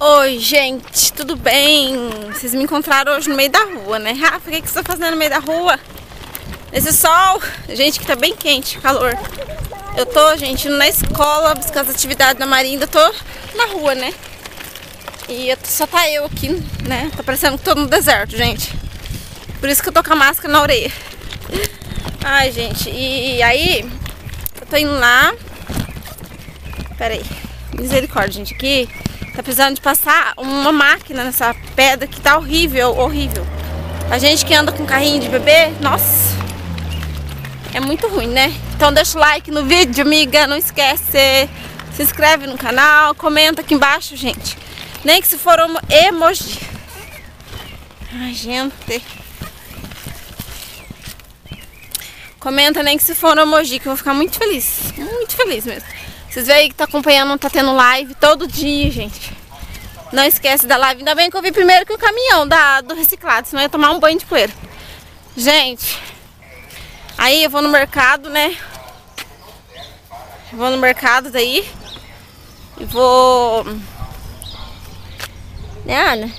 Oi, gente, tudo bem? Vocês me encontraram hoje no meio da rua, né? Rafa, o que, que você tá fazendo no meio da rua? Nesse sol, gente, que tá bem quente, calor. Eu tô, gente, indo na escola, buscar as atividades da Marinha, ainda tô na rua, né? E eu, só tá eu aqui, né? Tá parecendo que tô no deserto, gente. Por isso que eu tô com a máscara na orelha. Ai, gente, e aí, eu tô indo lá. Pera aí, misericórdia, gente, aqui Tá precisando de passar uma máquina nessa pedra que tá horrível, horrível. A gente que anda com carrinho de bebê, nossa, é muito ruim, né? Então deixa o like no vídeo, amiga, não esquece. Se inscreve no canal, comenta aqui embaixo, gente. Nem que se for um emoji. Ai, gente. Comenta nem que se for um emoji, que eu vou ficar muito feliz. Muito feliz mesmo. Vocês veem que tá acompanhando, tá tendo live todo dia, gente. Não esquece da live. Ainda bem que eu vi primeiro que o caminhão da, do reciclado, senão ia tomar um banho de poeira. Gente, aí eu vou no mercado, né? Vou no mercado daí. E vou... Né, Ana?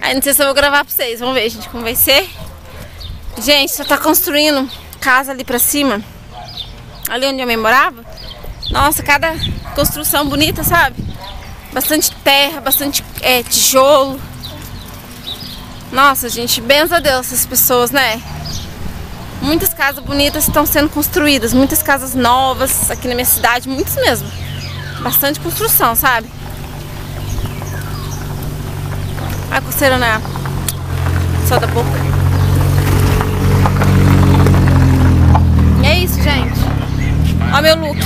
Aí não sei se eu vou gravar pra vocês. Vamos ver, gente, como vai ser. Gente, só tá construindo casa ali pra cima ali onde eu me morava, nossa, cada construção bonita, sabe? Bastante terra, bastante é, tijolo. Nossa, gente, benza a Deus essas pessoas, né? Muitas casas bonitas estão sendo construídas, muitas casas novas aqui na minha cidade, muitas mesmo. Bastante construção, sabe? A coceira na só da boca. Ó meu look.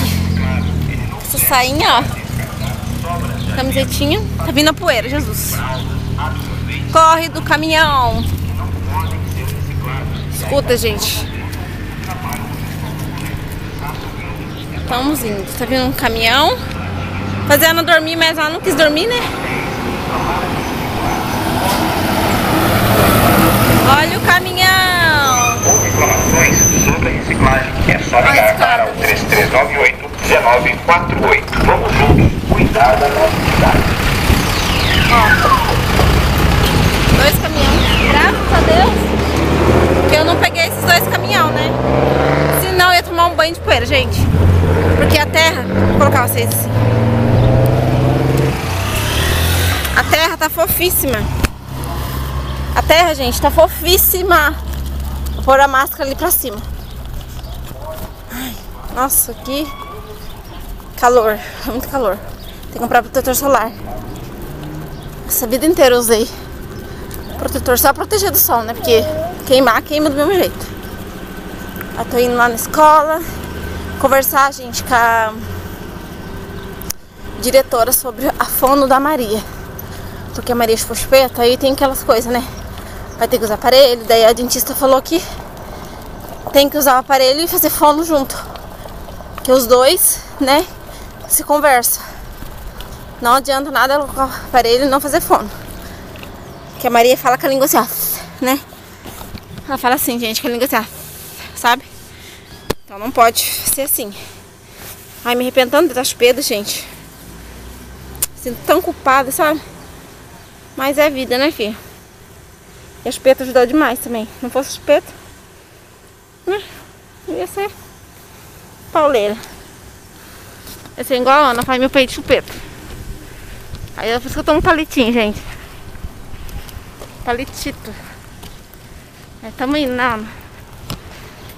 Essa sainha, ó. Camisetinha. Tá vindo a poeira, Jesus. Corre do caminhão. Escuta, gente. Estamos indo. Tá vindo um caminhão. Fazendo dormir, mas ela não quis dormir, né? Olha o caminhão. Sobre reciclagem. É só ligar para o 3398-1948. Vamos juntos cuidar da nossa cidade. Dois caminhões. Graças a Deus que eu não peguei esses dois caminhões, né? Senão eu ia tomar um banho de poeira, gente. Porque a terra... Vou colocar vocês assim. A terra tá fofíssima. A terra, gente, tá fofíssima. Vou pôr a máscara ali pra cima. Nossa, aqui calor, muito calor. Tem que comprar protetor solar. Essa vida inteira eu usei protetor só proteger do sol, né? Porque queimar, queima do mesmo jeito. Eu tô indo lá na escola conversar, gente, com a diretora sobre a fono da Maria. Porque a Maria é suspeita, aí tem aquelas coisas, né? Vai ter que usar aparelho, daí a dentista falou que tem que usar o aparelho e fazer fono junto que os dois, né, se conversam. Não adianta nada colocar o aparelho e não fazer fono. Que a Maria fala com a língua assim, ó, né? Ela fala assim, gente, com a língua assim, ó, sabe? Então não pode ser assim. Ai, me arrependendo das pedras, gente. Sinto tão culpada, sabe? Mas é vida, né, filha? E as petas ajudou demais também. Não fosse os petos, né? Ia ser pauleira. Vai ser igual a Ana, faz meu peito chupeta. Aí é por isso que eu tomo palitinho, gente. Palitito. Aí tamo indo, né, Ana?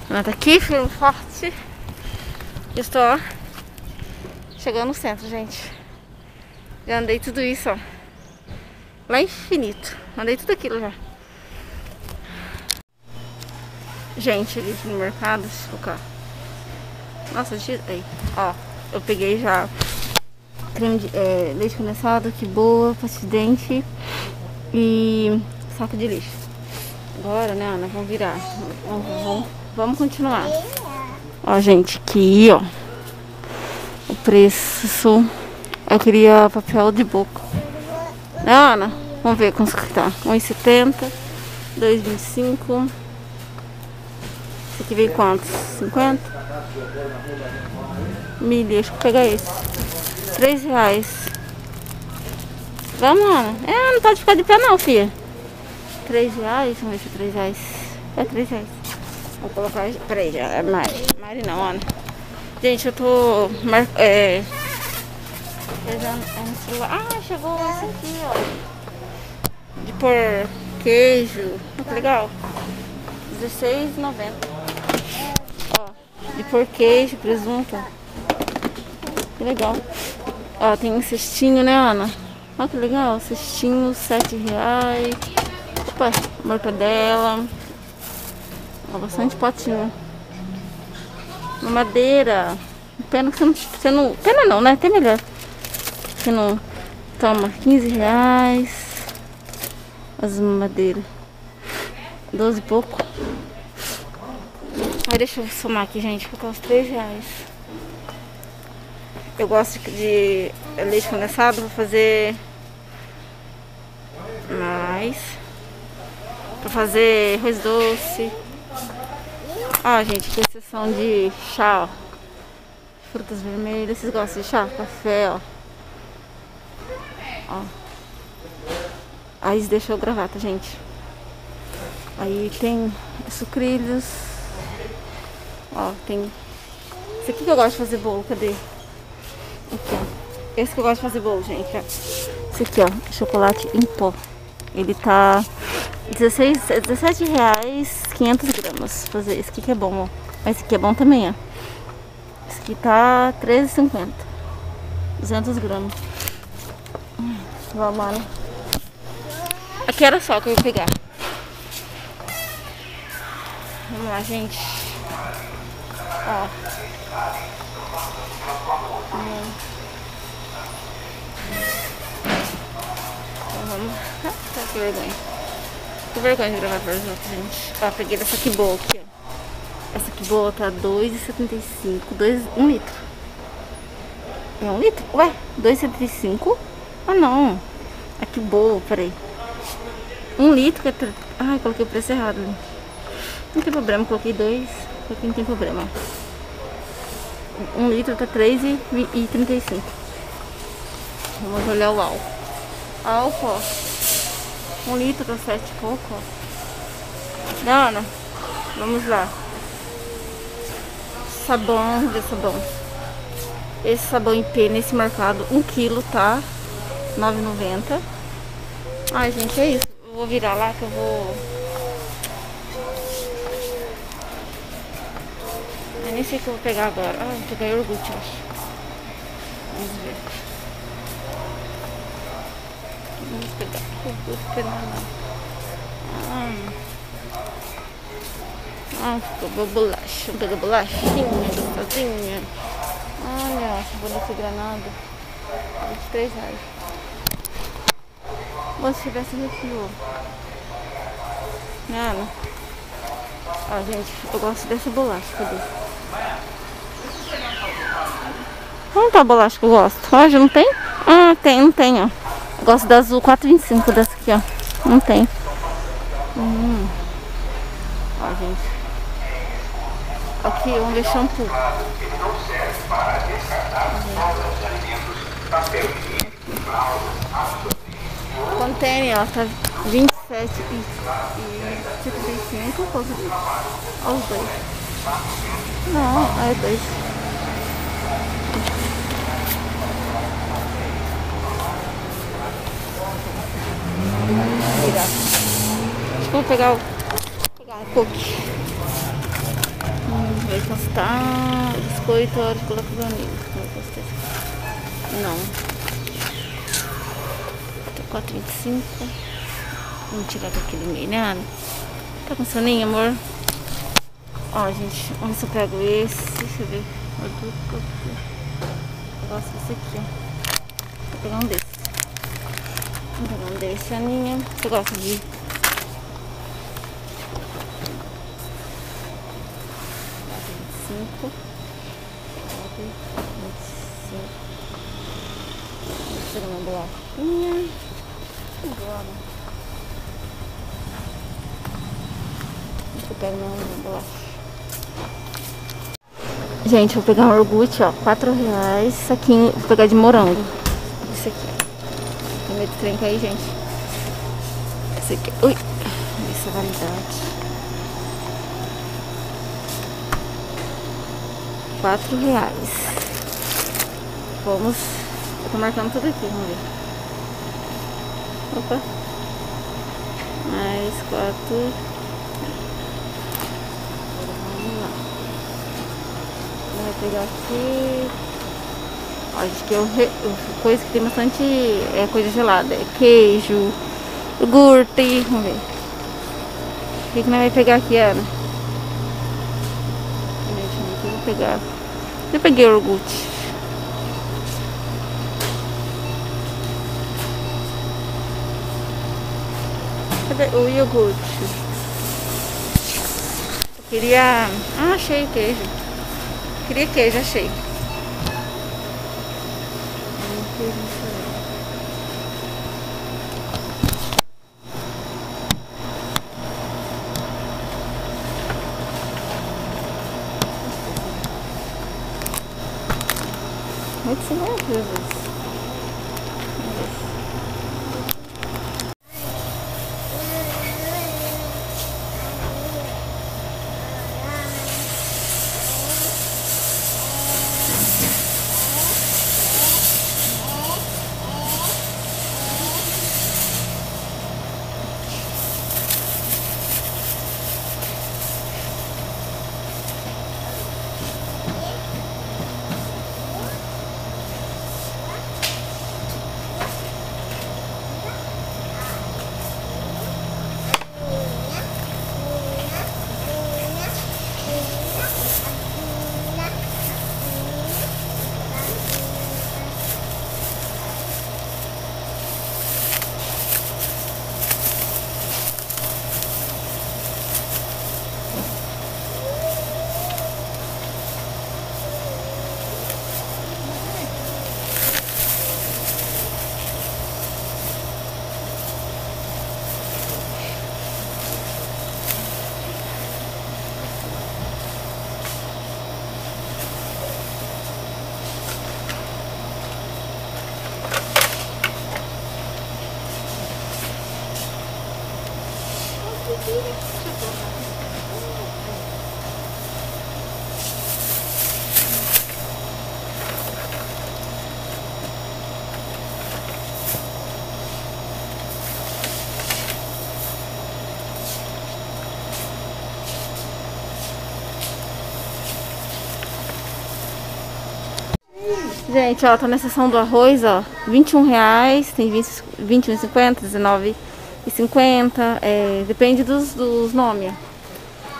Ana tá aqui, firme forte. Eu estou ó, chegando no centro, gente. Já andei tudo isso, ó. Lá infinito. Andei tudo aquilo já. Gente, ali no mercado, deixa eu colocar. Nossa, aí, ó, eu peguei já creme de é, leite condensado, que boa, pasta de dente e saco de lixo. Agora, né, Ana, vamos virar. Vamos, vamos, vamos continuar. Ó, gente, aqui, ó, o preço. Eu queria papel de boca. Né, Ana? Vamos ver quanto que tá. 1,70, 2,25. Esse aqui vem quantos? 50? Milho, eu pegar esse. 3 reais. Vamos, Ana. É, não pode ficar de pé não, filha. 3 reais, vamos ver se é 3 reais. É 3 reais. Vou colocar. Peraí, já. É Mari. Mari não, Ana. Gente, eu tô. Mar... É. É. Ah, chegou esse aqui, ó. De pôr queijo. Que legal. R$16,90. De pôr queijo, presunto. Que legal. Ó, tem um cestinho, né, Ana? Olha que legal. Cestinho, 7,00 reais. Opa, mortadela. Ó, bastante potinho. Madeira. Pena que você não, você não. Pena não, né? Até melhor. Você não. Toma, 15 reais. As madeiras. 12 e pouco. Aí deixa eu somar aqui, gente. Ficou uns 3 reais. Eu gosto de leite condensado. Vou fazer mais. Pra fazer arroz doce. Ó, gente, com exceção de chá, ó. Frutas vermelhas. Vocês gostam de chá? Café, ó. Ó. Aí deixou gravata, gente. Aí tem sucrilhos. Ó, tem... Esse aqui que eu gosto de fazer bolo, cadê? Aqui, ó. Esse que eu gosto de fazer bolo, gente, ó. Esse aqui, ó, chocolate em pó. Ele tá 16, 17 reais, 500 gramas. Fazer esse aqui que é bom, ó. Mas esse aqui é bom também, ó. Esse aqui tá 13,50. 200 gramas. Vamos lá, né? Aqui era só que eu ia pegar. Vamos lá, gente. Ó. Então vamos. Ah, tá que vergonha. Que vergonha de gravar para os outros, gente. Ó, peguei essa aqui boa aqui, ó. Essa aqui boa tá 2,75. 2, 1 litro. É um litro? Ué, 2,75? Ah, não. Aqui boa, peraí. Um litro que é... Ai, coloquei o preço errado. Não tem problema, coloquei dois. Aqui não tem problema. Um litro tá 3,35. Vamos olhar o álcool. Álcool, ó. Um litro tá 7 e pouco, ó. Dana, vamos lá. Sabão, ver sabão. Esse sabão em P nesse mercado, 1 um quilo tá 9,90. Ai, gente, é isso. Eu vou virar lá que eu vou Eu nem sei o que eu vou pegar agora. Ah, vou pegar iogurte, acho. Vamos ver. Vamos pegar iogurte, não, não. Ah, ah ficou bolacha. Vamos pegar bolachinha, gostosinha. Olha, sabonete granada. 23 reais. Bom, se tivesse refil. Nada. Ó, gente, eu gosto dessa bolacha. Cadê? Não tá bolacha que eu gosto? Hoje não tem? Ah, tem, não tem, ó. Eu gosto da azul 4,25 dessa aqui, ó. Não tem. Hum. Ó, gente. Aqui, vamos ver shampoo. Contêiner, ó, tá 27 e, e 75. Olha os dois. Não, é dois. Vou pegar o pegar a cookie. Hum, vai custar biscoito hora de colocar vanilha. Não. Tá 4,25. Vamos tirar daquele meio, né? Tá com soninho, amor? Ó, gente, vamos se eu pego esse. Deixa eu ver. Eu gosto desse aqui, ó. Vou pegar um desse. Pegar um desse, Aninha. Você gosta de... Cinco. Vou pegar uma. Deixa pegar uma bolacha. Gente, vou pegar um iogurte, ó, 4 reais. Saquinho, vou pegar de morango. Esse aqui. Meio do trem aí, gente. Esse aqui. Ui! Essa validade. Quatro reais. Vamos. Eu tô marcando tudo aqui, vamos ver. Opa. Mais quatro. Vamos lá. Vai pegar aqui. Acho que é coisa que tem bastante é coisa gelada. É queijo, iogurte. Vamos ver. O que, que nós vai pegar aqui, Ana? Eu vou pegar. Eu peguei o iogurte. Cadê o iogurte? Eu queria. Ah, achei queijo. Queria queijo, achei. Gente, ó, tá na seção do arroz, ó, 21 reais, tem 20, 21,50, 19,50, é, depende dos, dos nomes, ó.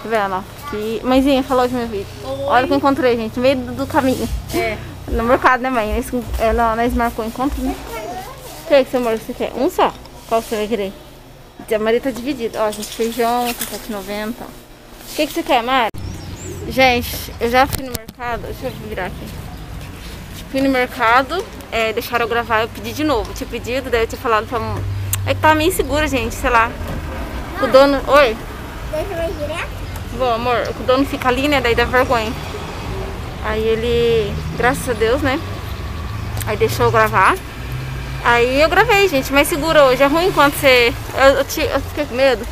Tá vendo, ó? Que... Mãezinha, falou de meu vídeo. Oi. Olha o que eu encontrei, gente, no meio do, caminho. É. No mercado, né, mãe? Esse, ela, nós marcou encontro, né? O que, que seu amor, você quer? Um só? Qual você vai querer? A Maria tá dividida. Ó, gente, feijão, com 7,90. O que, que você quer, Mari? Gente, eu já fui no mercado. Deixa eu virar aqui. Fui no mercado, é, deixaram eu gravar, eu pedi de novo. Eu tinha pedido, daí eu tinha falado pra... É que tava meio insegura, gente, sei lá. O dono... Oi? Deixa eu direto? Bom, amor, o dono fica ali, né, daí dá vergonha. Aí ele, graças a Deus, né, aí deixou eu gravar. Aí eu gravei, gente, mas segura hoje. É ruim quando você... Eu, eu, te, eu fiquei com medo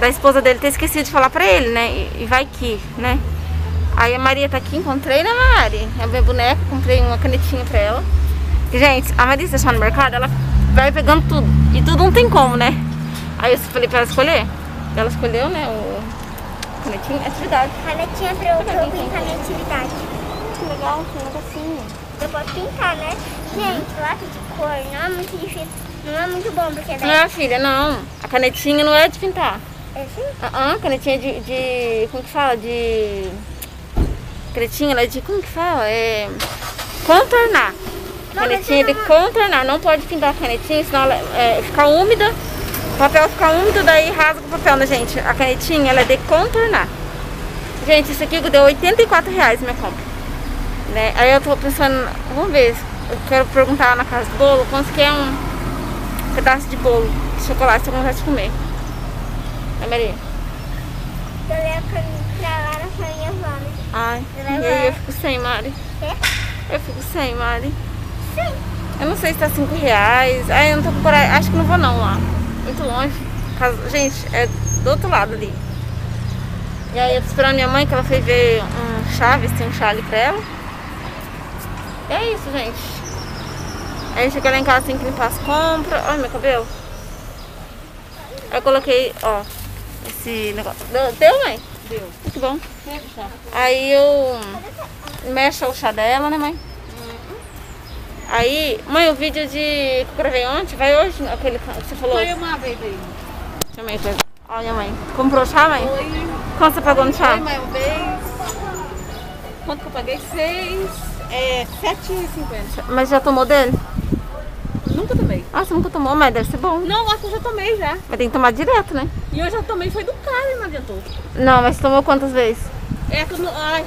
da esposa dele ter esquecido de falar pra ele, né, e, e vai que, né. Aí a Maria tá aqui, encontrei, né, Mari? É minha boneca, comprei uma canetinha pra ela. Gente, a Maria, está no mercado, ela vai pegando tudo. E tudo não tem como, né? Aí eu falei pra ela escolher. Ela escolheu, né, o canetinha, atividade. Canetinha pra eu, pra eu pintar minha atividade. Que legal, que negocinho. Eu posso pintar, né? Gente, lápis de cor não é muito difícil. Não é muito bom, porque daí... Não, filha, não. A canetinha não é de pintar. É assim? Ah, uh -uh, canetinha de, de... Como que fala? De canetinha ela é de, como que fala? É contornar. Não, canetinha de contornar, não pode pintar a canetinha, senão ela é, fica úmida, o papel fica úmido, daí rasga o papel, né, gente? A canetinha, ela é de contornar. Gente, isso aqui deu 84 reais minha compra. Né? Aí eu tô pensando, vamos ver, eu quero perguntar lá na casa do bolo, quanto que é um pedaço de bolo de chocolate se eu vontade de comer. Né, Maria? Eu levo pra, pra lá na minha avó, né? Ai, e aí eu fico sem, Mari. Eu fico sem, Mari. Sim. Eu não sei se tá 5 reais. Ah, eu não tô com coragem. Acho que não vou não lá. Muito longe. Gente, é do outro lado ali. E aí eu tô esperando minha mãe que ela foi ver um chave, tem um chá ali pra ela. E é isso, gente. Aí chega lá em casa, tem que limpar as compras. Olha meu cabelo. Aí eu coloquei, ó, esse negócio. Deu, deu mãe? Deu. Que bom. Aí eu mexo o chá dela, né, mãe? Aí, mãe, o vídeo de que eu gravei ontem vai hoje, aquele que você falou. Foi uma vez aí. Deixa eu ver. Olha, mãe. Comprou chá, mãe? Foi. Quanto você pagou no chá? Foi mais uma vez. Quanto que eu paguei? Seis. É, sete e cinquenta. Mas já tomou dele? Nunca tomei. Ah, você nunca tomou, mas deve ser bom. Não, acho que eu já tomei já. Mas tem que tomar direto, né? E eu já tomei, foi do cara e não adiantou. Não, mas tomou quantas vezes? É que eu não... Ai.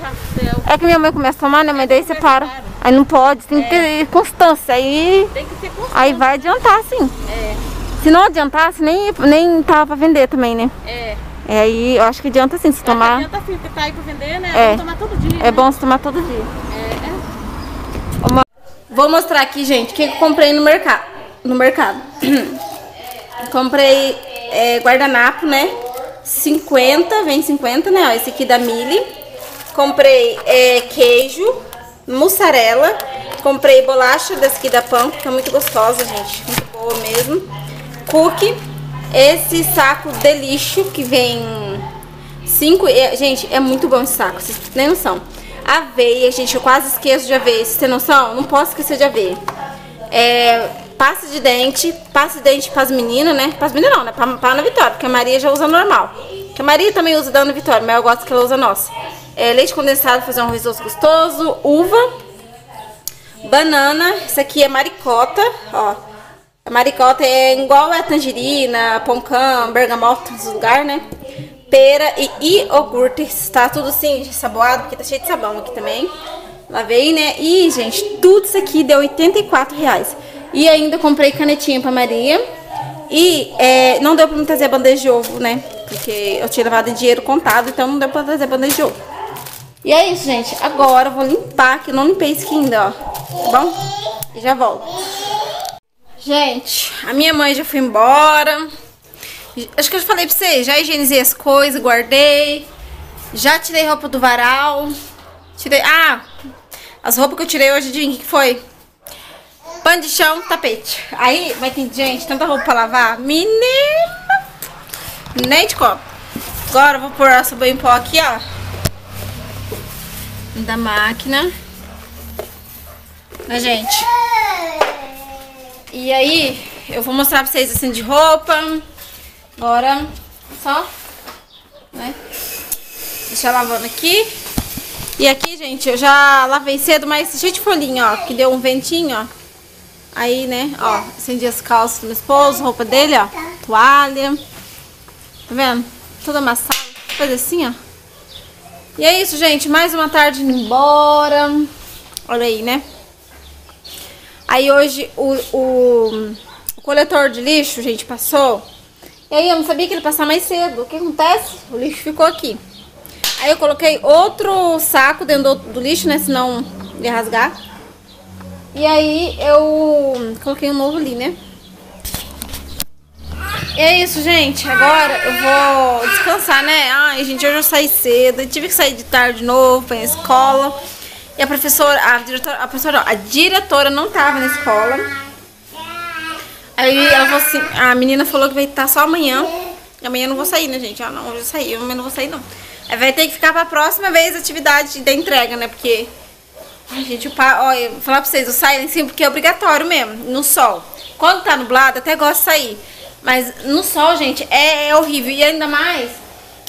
É que minha mãe começa a tomar, né? Mas daí você para. Aí não pode, tem que ter constância. Aí, Tem que ser constante. aí vai adiantar, sim. É, Se não adiantasse, nem, nem tava pra vender também, né? é. É, aí eu acho que adianta sim, se tomar. Adianta assim, porque tá aí pra vender, né? É. Vamos tomar todo dia. É né? bom se tomar todo dia. Vou mostrar aqui, gente, o que eu comprei no mercado. No mercado. comprei é, guardanapo, né? 50, vem 50, né? Ó, esse aqui da Mili. Comprei é, queijo, mussarela. Comprei bolacha desse aqui da Pão, que é muito gostosa, gente. Muito boa mesmo. Cookie. Esse saco de lixo que vem Cinco, é, gente, é muito bom esse saco, vocês nem noção. Aveia, gente, eu quase esqueço de aveia, vocês têm noção? Não posso esquecer de aveia. É, pasta de dente, pasta de dente pras meninas, né? Pras meninas não, né? Pra, pra Ana Vitória, porque a Maria já usa normal. Que a Maria também usa da Ana Vitória, mas eu gosto que ela usa nossa. É, leite condensado, fazer um risoto gostoso, uva, banana, isso aqui é maricota, ó. A maricota é igual a tangerina, poncã, bergamota, nos lugares, né? Pera e iogurte, tá tudo assim, saboado, porque tá cheio de sabão aqui também. Lavei, né? E, gente, tudo isso aqui deu 84 reais. E ainda comprei canetinha pra Maria. E é, não deu pra me trazer a bandeja de ovo, né? Porque eu tinha levado dinheiro contado, então não deu pra trazer a bandeja de ovo. E é isso, gente. Agora eu vou limpar, que eu não limpei isso aqui ainda, ó. Tá bom? E já volto. Gente, a minha mãe já foi embora. Acho que eu já falei pra vocês, já higienizei as coisas, guardei. Já tirei roupa do varal. Tirei. Ah! As roupas que eu tirei hoje de que foi? Pano de chão, tapete. Aí, mas tem, gente, tanta roupa pra lavar. Menina! Nem te conto. Agora eu vou pôr a sabão em pó aqui, ó. Da máquina. Né, gente? E aí, eu vou mostrar pra vocês assim de roupa. Agora, só, né? Deixar lavando aqui. E aqui, gente, eu já lavei cedo, mas cheio de folhinha, ó. Que deu um ventinho, ó. Aí, né, ó, acendi as calças do meu esposo, roupa dele, ó. Toalha. Tá vendo? Toda amassada. Coisa assim, ó. E é isso, gente. Mais uma tarde indo embora. Olha aí, né? Aí hoje o, o, o coletor de lixo, gente, passou. E aí eu não sabia que ele passar mais cedo. O que acontece? O lixo ficou aqui. Aí eu coloquei outro saco dentro do, lixo, né? Senão ia rasgar. E aí eu coloquei um novo ali, né? E é isso, gente. Agora eu vou descansar, né? Ai, gente, hoje eu saí cedo. Tive que sair de tarde de novo pra ir à escola. E a professora, a diretora, a professora, não, a diretora não tava na escola. Aí ela falou assim, a menina falou que vai estar só amanhã. Amanhã eu não vou sair, né, gente? Ah, não, hoje eu saí, amanhã eu não vou sair, não. Aí vai ter que ficar pra próxima vez a atividade da entrega, né? Porque. Ai, gente, o pai, olha, vou falar pra vocês, eu saio cima porque é obrigatório mesmo, no sol. Quando tá nublado, até gosto de sair. Mas no sol, gente, é, é horrível. E ainda mais,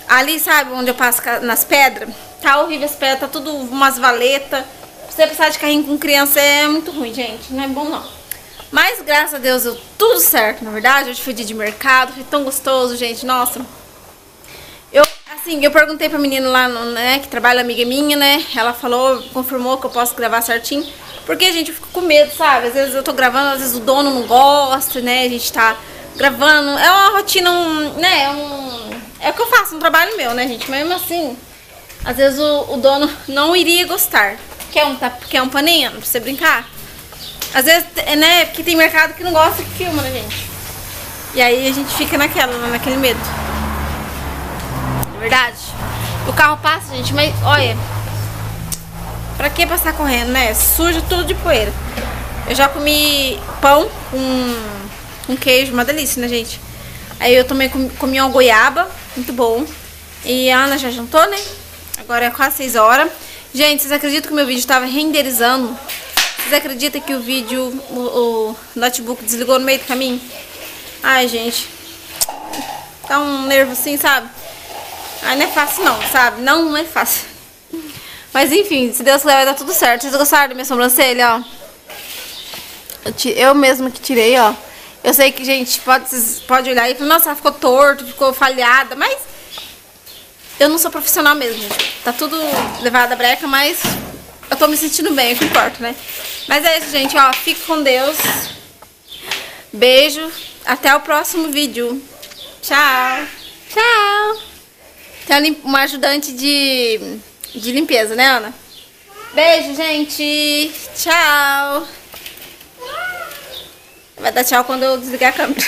ali, sabe, onde eu passo nas pedras, tá horrível as pedras, tá tudo umas valetas. Você precisar de carrinho com criança é muito ruim, gente. Não é bom, não. Mas, graças a Deus, deu tudo certo, na verdade. Hoje foi dia de mercado, foi tão gostoso, gente. Nossa. Eu, assim, eu perguntei pra menina lá, no, né, que trabalha, amiga minha, né? Ela falou, confirmou que eu posso gravar certinho. Porque, gente, eu fico com medo, sabe? Às vezes eu tô gravando, às vezes o dono não gosta, né? A gente tá gravando. É uma rotina, um, né? É Um, é o que eu faço, um trabalho meu, né, gente? Mesmo assim, às vezes o, o dono não iria gostar. Quer um, quer um paninho pra você brincar? Às vezes, né? Porque tem mercado que não gosta que filma, né, gente? E aí a gente fica naquela, né, naquele medo. É verdade. O carro passa, gente, mas olha. Pra que passar correndo, né? Suja tudo de poeira. Eu já comi pão com, com queijo, uma delícia, né, gente? Aí eu também comi, comi uma goiaba, muito bom. E a Ana já jantou, né? Agora é quase 6 horas. Gente, vocês acreditam que meu vídeo estava renderizando? Vocês acreditam que o vídeo, o, o notebook desligou no meio do caminho? Ai, gente. Tá um nervo assim, sabe? Ai, não é fácil não, sabe? Não, não é fácil. Mas enfim, se Deus quiser vai dar tudo certo. Vocês gostaram da minha sobrancelha, ó? Eu, eu mesma que tirei, ó. Eu sei que, gente, pode, pode olhar e falar, nossa, ficou torto, ficou falhada, mas eu não sou profissional mesmo. Tá tudo levado à breca, mas eu tô me sentindo bem, é o que importa, né? Mas é isso, gente, ó. Fique com Deus. Beijo. Até o próximo vídeo. Tchau. Tchau. Tem uma ajudante de, de limpeza, né, Ana? Beijo, gente. Tchau. Vai dar tchau quando eu desligar a câmera.